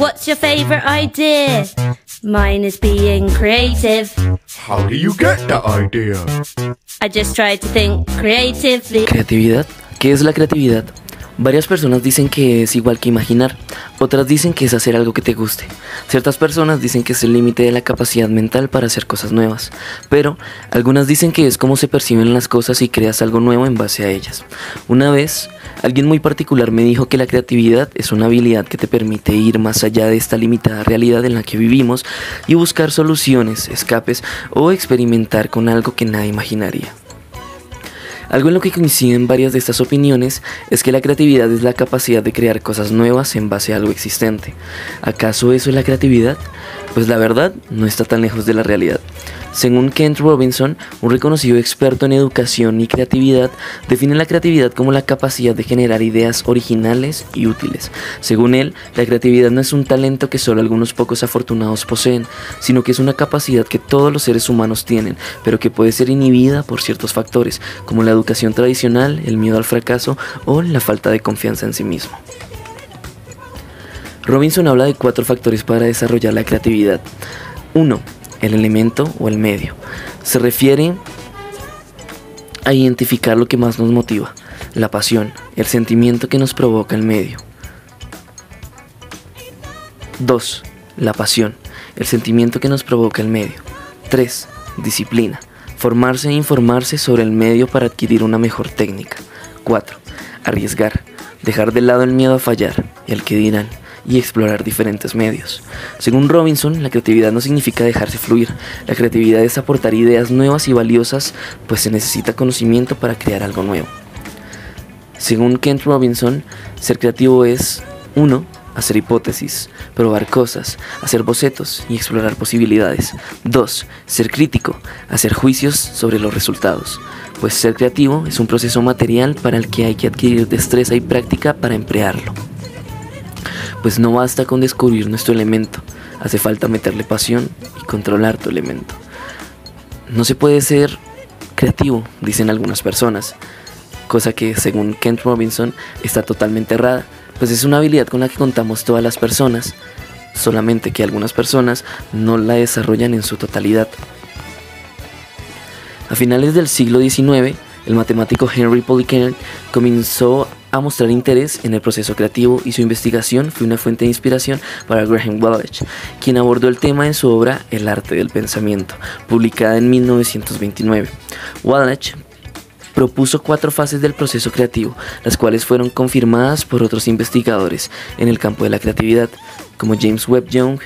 What's your favorite idea? Mine is being creative. How do you get that idea? I just try to think creatively. ¿Creatividad? ¿Qué es la creatividad? Varias personas dicen que es igual que imaginar, otras dicen que es hacer algo que te guste. Ciertas personas dicen que es el límite de la capacidad mental para hacer cosas nuevas, pero algunas dicen que es cómo se perciben las cosas y creas algo nuevo en base a ellas. Una vez, alguien muy particular me dijo que la creatividad es una habilidad que te permite ir más allá de esta limitada realidad en la que vivimos y buscar soluciones, escapes o experimentar con algo que nadie imaginaría. Algo en lo que coinciden varias de estas opiniones es que la creatividad es la capacidad de crear cosas nuevas en base a algo existente. ¿Acaso eso es la creatividad? Pues la verdad no está tan lejos de la realidad. Según Kent Robinson, un reconocido experto en educación y creatividad, define la creatividad como la capacidad de generar ideas originales y útiles. Según él, la creatividad no es un talento que solo algunos pocos afortunados poseen, sino que es una capacidad que todos los seres humanos tienen, pero que puede ser inhibida por ciertos factores, como la educación tradicional, el miedo al fracaso o la falta de confianza en sí mismo. Robinson habla de cuatro factores para desarrollar la creatividad. 1 el elemento o el medio. Se refiere a identificar lo que más nos motiva, la pasión, el sentimiento que nos provoca el medio. 2. La pasión, el sentimiento que nos provoca el medio. 3. Disciplina, formarse e informarse sobre el medio para adquirir una mejor técnica. 4. Arriesgar, dejar de lado el miedo a fallar, el que dirán y explorar diferentes medios. Según Robinson, la creatividad no significa dejarse fluir. La creatividad es aportar ideas nuevas y valiosas, pues se necesita conocimiento para crear algo nuevo. Según Kent Robinson, ser creativo es 1. Hacer hipótesis, probar cosas, hacer bocetos y explorar posibilidades. 2. Ser crítico, hacer juicios sobre los resultados. Pues ser creativo es un proceso material para el que hay que adquirir destreza y práctica para emplearlo pues no basta con descubrir nuestro elemento, hace falta meterle pasión y controlar tu elemento. No se puede ser creativo, dicen algunas personas, cosa que según Kent Robinson está totalmente errada, pues es una habilidad con la que contamos todas las personas, solamente que algunas personas no la desarrollan en su totalidad. A finales del siglo XIX, el matemático Henry Polycane comenzó a mostrar interés en el proceso creativo y su investigación fue una fuente de inspiración para Graham Wallach, quien abordó el tema en su obra El arte del pensamiento, publicada en 1929. Wallach propuso cuatro fases del proceso creativo, las cuales fueron confirmadas por otros investigadores en el campo de la creatividad, como James Webb Young,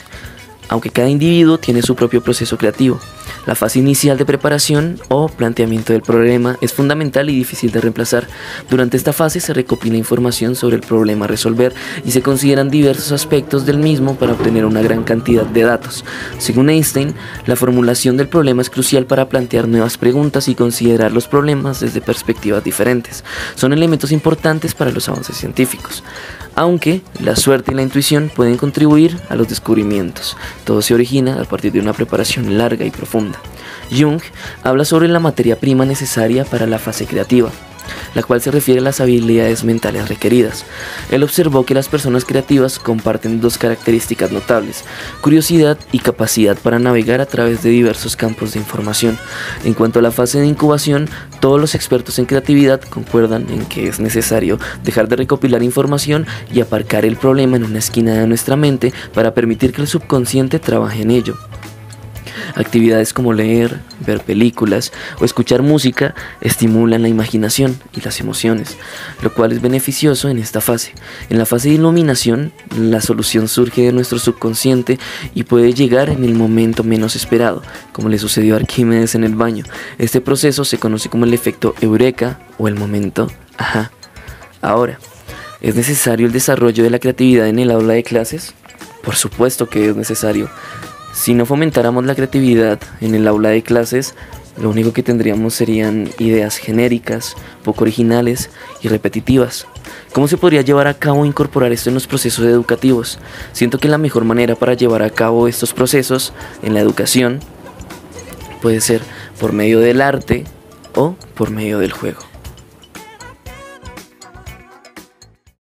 aunque cada individuo tiene su propio proceso creativo. La fase inicial de preparación o planteamiento del problema es fundamental y difícil de reemplazar. Durante esta fase se recopila información sobre el problema a resolver y se consideran diversos aspectos del mismo para obtener una gran cantidad de datos. Según Einstein, la formulación del problema es crucial para plantear nuevas preguntas y considerar los problemas desde perspectivas diferentes. Son elementos importantes para los avances científicos aunque la suerte y la intuición pueden contribuir a los descubrimientos. Todo se origina a partir de una preparación larga y profunda. Jung habla sobre la materia prima necesaria para la fase creativa la cual se refiere a las habilidades mentales requeridas. Él observó que las personas creativas comparten dos características notables, curiosidad y capacidad para navegar a través de diversos campos de información. En cuanto a la fase de incubación, todos los expertos en creatividad concuerdan en que es necesario dejar de recopilar información y aparcar el problema en una esquina de nuestra mente para permitir que el subconsciente trabaje en ello. Actividades como leer, ver películas o escuchar música estimulan la imaginación y las emociones, lo cual es beneficioso en esta fase. En la fase de iluminación, la solución surge de nuestro subconsciente y puede llegar en el momento menos esperado, como le sucedió a Arquímedes en el baño. Este proceso se conoce como el efecto eureka o el momento ajá. Ahora, ¿es necesario el desarrollo de la creatividad en el aula de clases? Por supuesto que es necesario. Si no fomentáramos la creatividad en el aula de clases, lo único que tendríamos serían ideas genéricas, poco originales y repetitivas. ¿Cómo se podría llevar a cabo e incorporar esto en los procesos educativos? Siento que la mejor manera para llevar a cabo estos procesos en la educación puede ser por medio del arte o por medio del juego.